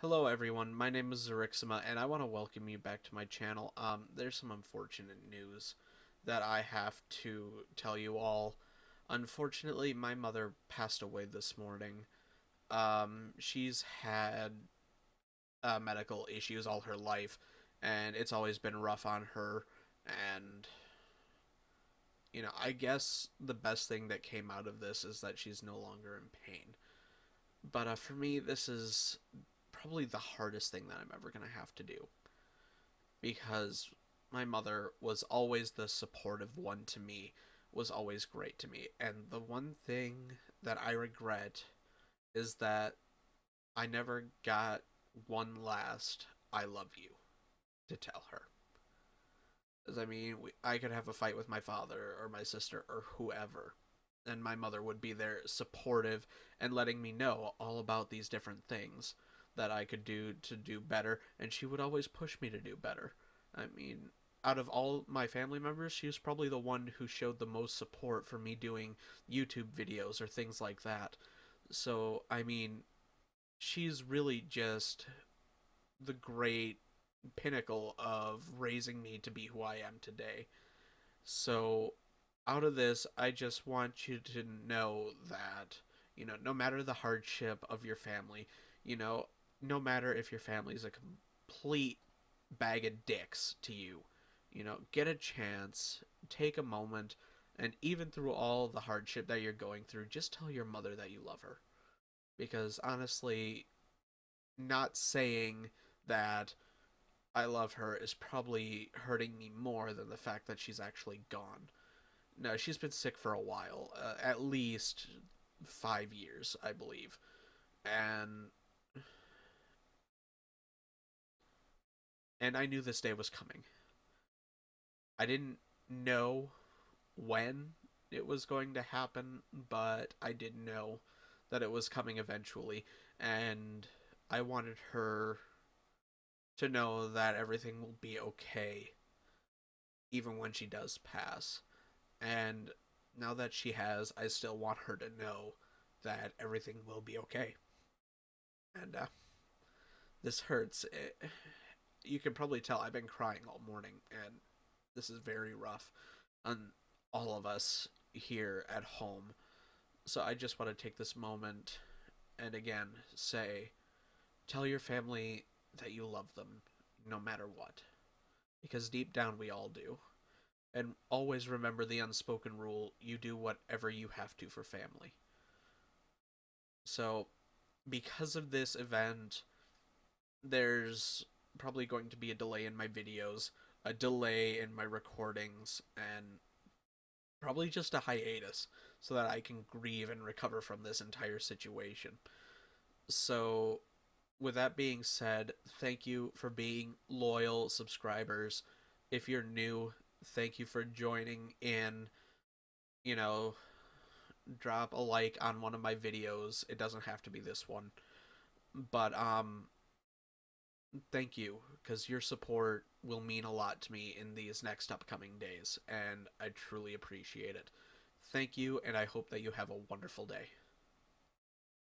Hello everyone, my name is Xerixima and I want to welcome you back to my channel. Um, there's some unfortunate news that I have to tell you all. Unfortunately, my mother passed away this morning. Um, she's had uh, medical issues all her life and it's always been rough on her and you know, I guess the best thing that came out of this is that she's no longer in pain. But uh, for me, this is probably the hardest thing that I'm ever going to have to do. Because my mother was always the supportive one to me, was always great to me. And the one thing that I regret is that I never got one last I love you to tell her. Because, I mean, we, I could have a fight with my father or my sister or whoever, and my mother would be there supportive and letting me know all about these different things that I could do to do better, and she would always push me to do better. I mean, out of all my family members, she was probably the one who showed the most support for me doing YouTube videos or things like that. So, I mean, she's really just the great pinnacle of raising me to be who I am today. So, out of this, I just want you to know that, you know, no matter the hardship of your family, you know, no matter if your family is a complete bag of dicks to you, you know, get a chance, take a moment, and even through all the hardship that you're going through, just tell your mother that you love her. Because honestly, not saying that I love her is probably hurting me more than the fact that she's actually gone. No, she's been sick for a while, uh, at least five years, I believe. And and I knew this day was coming. I didn't know when it was going to happen, but I did know that it was coming eventually, and I wanted her to know that everything will be okay even when she does pass. And now that she has, I still want her to know that everything will be okay. And uh, this hurts. It, you can probably tell I've been crying all morning, and this is very rough on all of us here at home. So I just want to take this moment and again say, tell your family that you love them no matter what. Because deep down we all do. And always remember the unspoken rule you do whatever you have to for family. So, because of this event, there's probably going to be a delay in my videos, a delay in my recordings, and probably just a hiatus so that I can grieve and recover from this entire situation. So, with that being said, thank you for being loyal subscribers. If you're new, thank you for joining in. You know, drop a like on one of my videos. It doesn't have to be this one. But um thank you because your support will mean a lot to me in these next upcoming days and I truly appreciate it. Thank you and I hope that you have a wonderful day.